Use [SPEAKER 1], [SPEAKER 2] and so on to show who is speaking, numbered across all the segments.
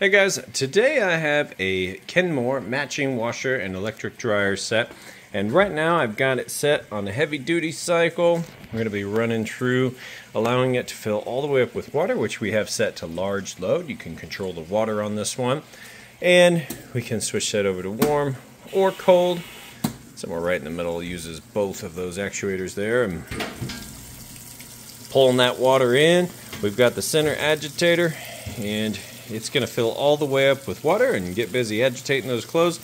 [SPEAKER 1] Hey guys, today I have a Kenmore matching washer and electric dryer set. And right now I've got it set on a heavy duty cycle. Going to be running through, allowing it to fill all the way up with water, which we have set to large load. You can control the water on this one. And we can switch that over to warm or cold. Somewhere right in the middle uses both of those actuators there. And pulling that water in. We've got the center agitator and it's going to fill all the way up with water and get busy agitating those clothes,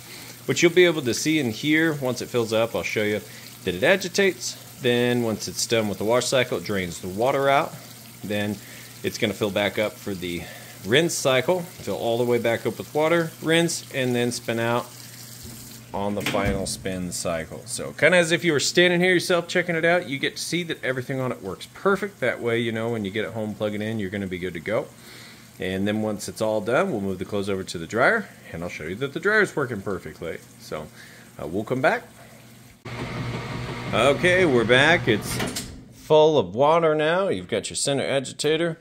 [SPEAKER 1] which you'll be able to see in here once it fills up. I'll show you that it agitates. Then once it's done with the wash cycle, it drains the water out. Then it's going to fill back up for the rinse cycle, fill all the way back up with water, rinse, and then spin out on the final spin cycle. So kind of as if you were standing here yourself checking it out, you get to see that everything on it works perfect. That way, you know, when you get it home, plug it in, you're going to be good to go. And then once it's all done, we'll move the clothes over to the dryer, and I'll show you that the dryer is working perfectly. So uh, we'll come back. Okay, we're back. It's full of water now. You've got your center agitator.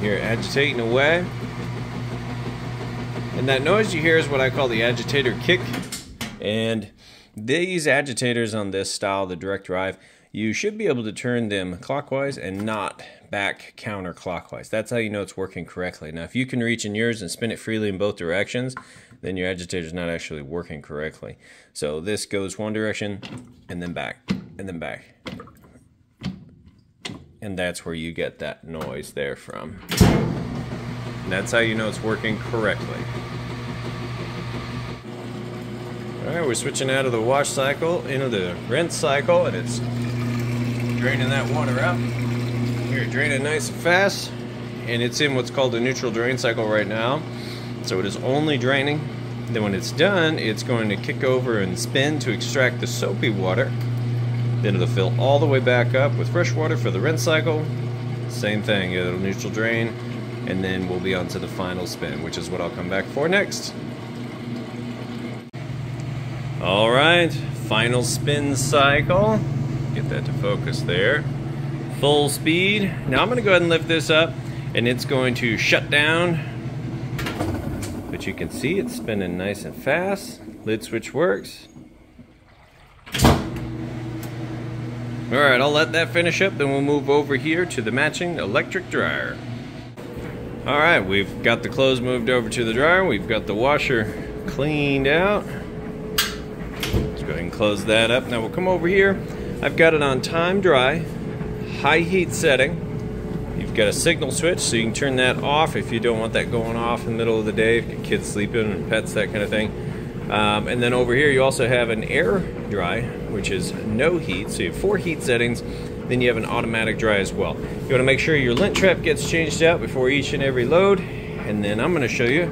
[SPEAKER 1] You're agitating away. And that noise you hear is what I call the agitator kick. And these agitators on this style, the direct drive, you should be able to turn them clockwise and not back counterclockwise. That's how you know it's working correctly. Now, if you can reach in yours and spin it freely in both directions, then your agitator is not actually working correctly. So this goes one direction and then back and then back. And that's where you get that noise there from. And that's how you know it's working correctly. Alright, we're switching out of the wash cycle into the rinse cycle and it's draining that water out. Here, draining nice and fast, and it's in what's called a neutral drain cycle right now. So it is only draining. Then when it's done, it's going to kick over and spin to extract the soapy water. Then it'll fill all the way back up with fresh water for the rinse cycle. Same thing, it'll neutral drain, and then we'll be on to the final spin, which is what I'll come back for next. All right, final spin cycle. Get that to focus there. Full speed. Now I'm going to go ahead and lift this up and it's going to shut down. But you can see it's spinning nice and fast. Lid switch works. Alright, I'll let that finish up, then we'll move over here to the matching electric dryer. Alright, we've got the clothes moved over to the dryer, we've got the washer cleaned out. Let's go ahead and close that up. Now we'll come over here I've got it on time dry, high heat setting. You've got a signal switch, so you can turn that off if you don't want that going off in the middle of the day, if kids sleeping and pets, that kind of thing. Um, and then over here, you also have an air dry, which is no heat. So you have four heat settings. Then you have an automatic dry as well. You want to make sure your lint trap gets changed out before each and every load. And then I'm going to show you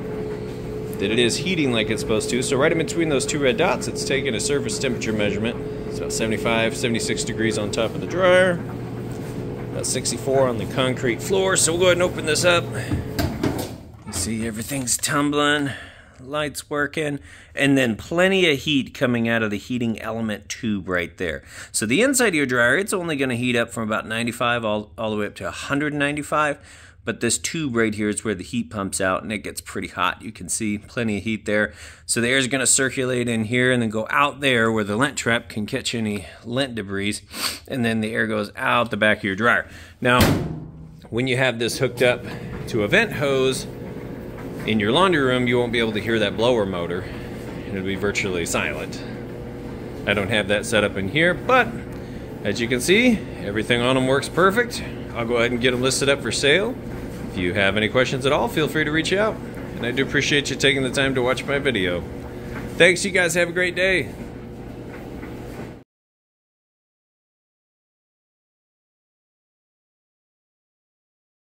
[SPEAKER 1] that it is heating like it's supposed to. So right in between those two red dots, it's taking a surface temperature measurement. It's about 75, 76 degrees on top of the dryer. About 64 on the concrete floor. So we'll go ahead and open this up. You see everything's tumbling, lights working, and then plenty of heat coming out of the heating element tube right there. So the inside of your dryer, it's only going to heat up from about 95 all, all the way up to 195 but this tube right here is where the heat pumps out and it gets pretty hot. You can see plenty of heat there. So the air is going to circulate in here and then go out there where the lint trap can catch any lint debris. And then the air goes out the back of your dryer. Now, when you have this hooked up to a vent hose in your laundry room, you won't be able to hear that blower motor. It'll be virtually silent. I don't have that set up in here, but as you can see, everything on them works perfect. I'll go ahead and get them listed up for sale. If you have any questions at all, feel free to reach out. And I do appreciate you taking the time to watch my video. Thanks, you guys have a great day.